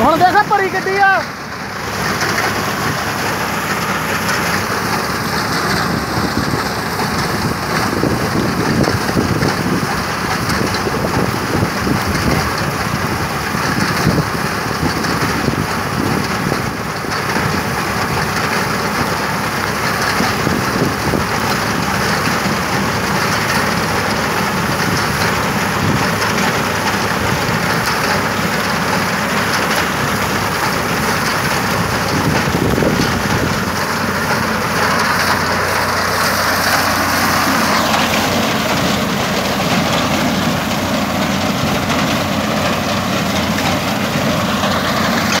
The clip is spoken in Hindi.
ਹੁਣ ਦੇਖ ਭਰੀ ਗੱਡੀ ਆ